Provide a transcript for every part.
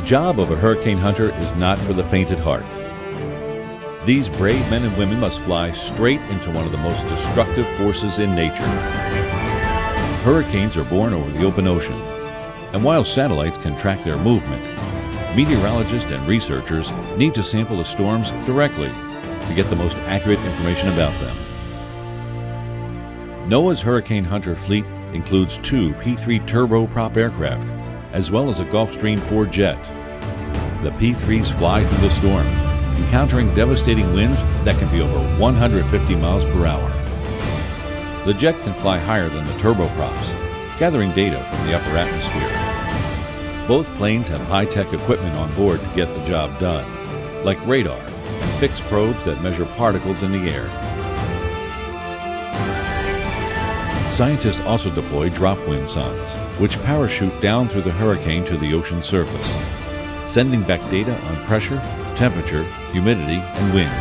job of a hurricane hunter is not for the faint at heart. These brave men and women must fly straight into one of the most destructive forces in nature. Hurricanes are born over the open ocean, and while satellites can track their movement, meteorologists and researchers need to sample the storms directly to get the most accurate information about them. NOAA's Hurricane Hunter fleet includes two P-3 turboprop aircraft, as well as a Gulfstream 4 jet. The P-3s fly through the storm, encountering devastating winds that can be over 150 miles per hour. The jet can fly higher than the turboprops, gathering data from the upper atmosphere. Both planes have high-tech equipment on board to get the job done, like radar and fixed probes that measure particles in the air. Scientists also deploy drop wind sondes, which parachute down through the hurricane to the ocean surface, sending back data on pressure, temperature, humidity, and wind.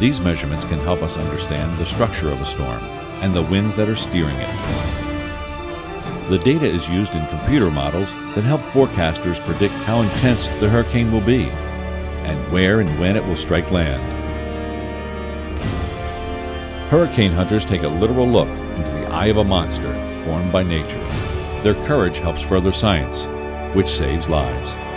These measurements can help us understand the structure of a storm and the winds that are steering it. The data is used in computer models that help forecasters predict how intense the hurricane will be and where and when it will strike land. Hurricane hunters take a literal look into the eye of a monster formed by nature. Their courage helps further science, which saves lives.